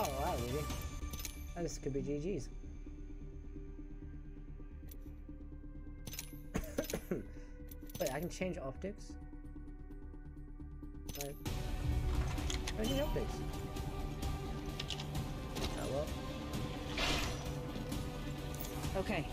Oh wow, really? Oh, this could be GG's. Wait, I can change optics? Right. Changing optics. Oh well. Okay.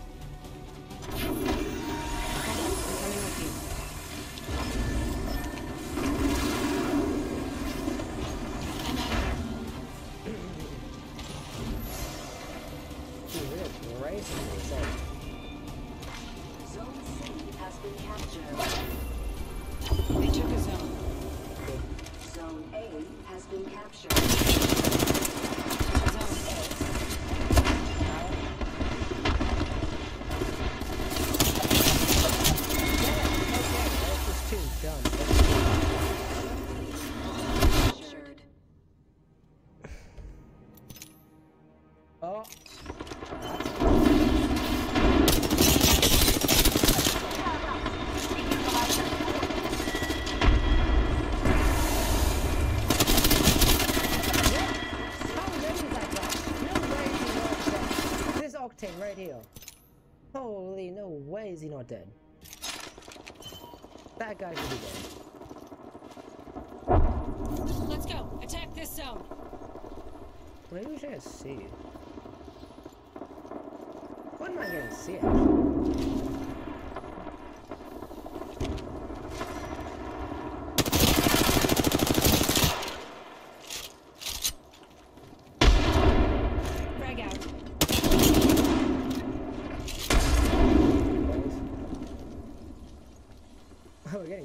Thank you. Holy no way is he not dead. That guy should be dead. Let's go. Attack this zone. Maybe we should get C. Wouldn't mind getting C actually.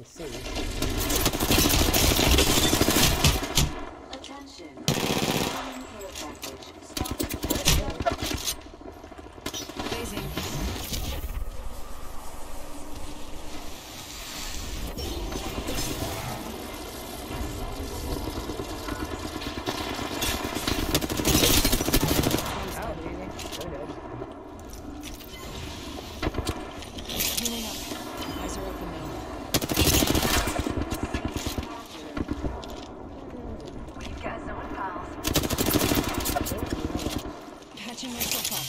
Oh, we're getting C. Attention. Incoming care package. Stop. Blazing. Ow, We're dead. Healing up. Eyes are open now. We've got zone pals. Patching myself up.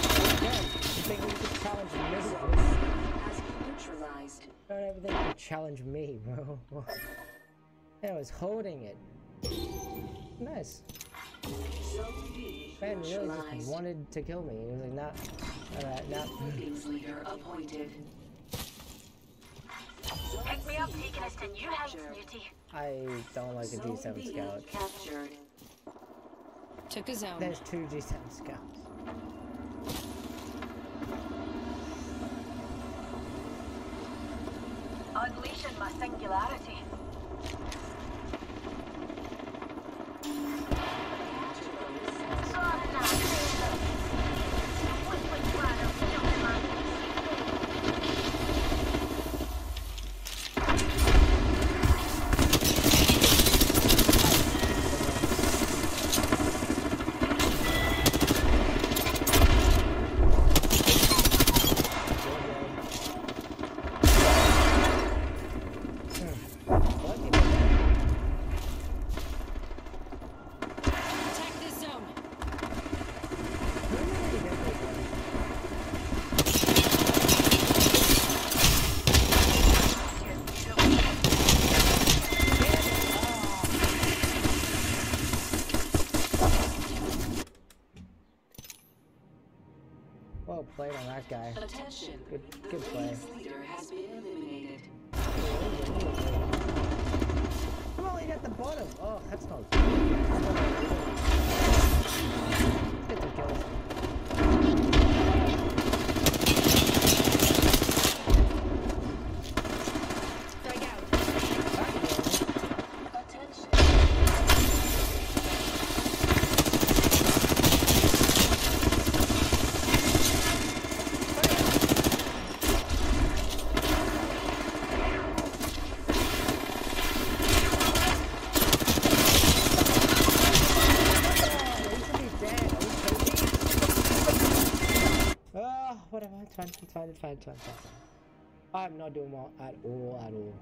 You think we could challenge me? Has been neutralized. Don't ever think you could challenge me, bro. Yeah, I was holding it. Nice. Zone Ben really just wanted to kill me. He was like, nah. Alright, nah. Meetings leader appointed. Pick me up, taking us to new heights, Newty. I don't like a Zone G7 scout. captured. Took a zone. There's two G7 scouts. Unleashing my singularity. Attention. Good, The good play. Leader has been eliminated. I'm only at the bottom. Oh, that's not good. Get some kills. It's fine. It's fine. It's fine. I'm not doing well at all. At all.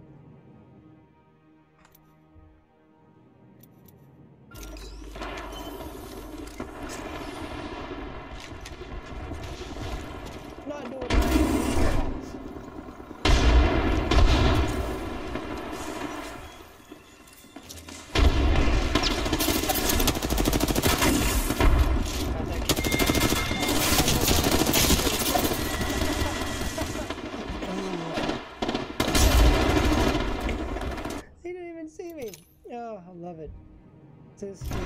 It's.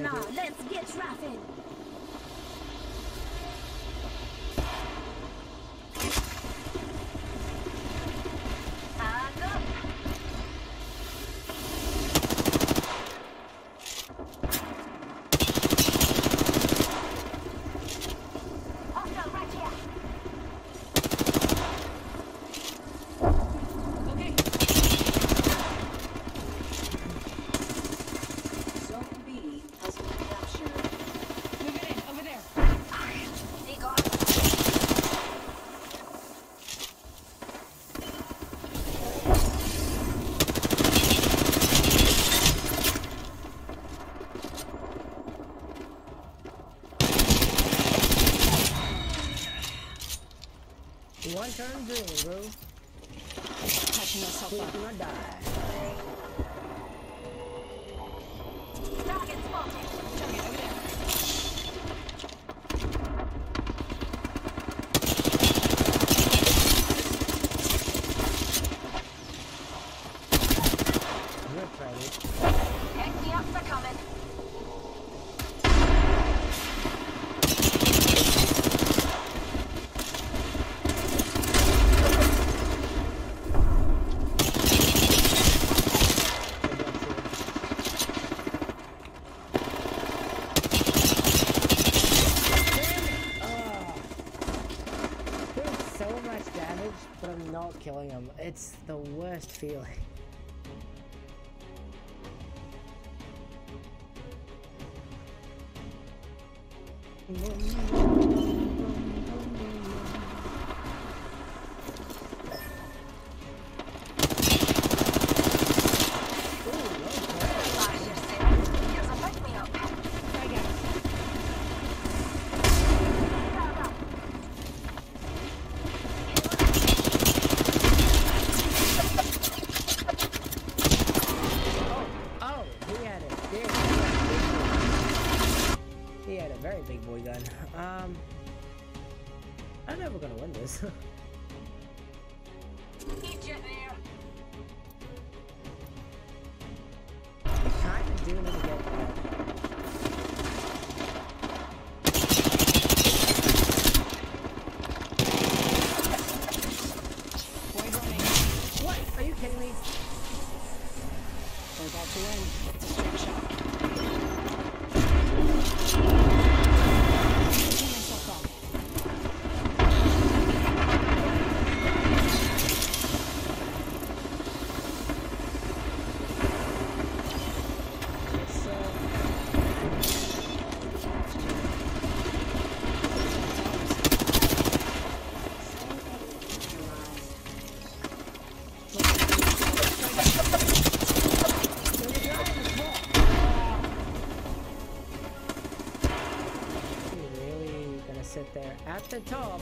Now, let's get traffic. One turn green, bro. Catching myself up. I die. feeling. Mm -hmm. guys. What? Are you kidding me? They're about to win. the top.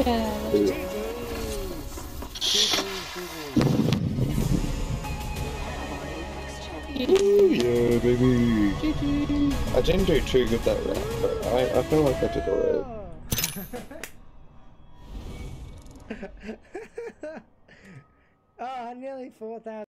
Yeah. Ooh, yeah, baby. I didn't do too good that round, but I, I feel like I did alright. oh, ah, nearly 4,000.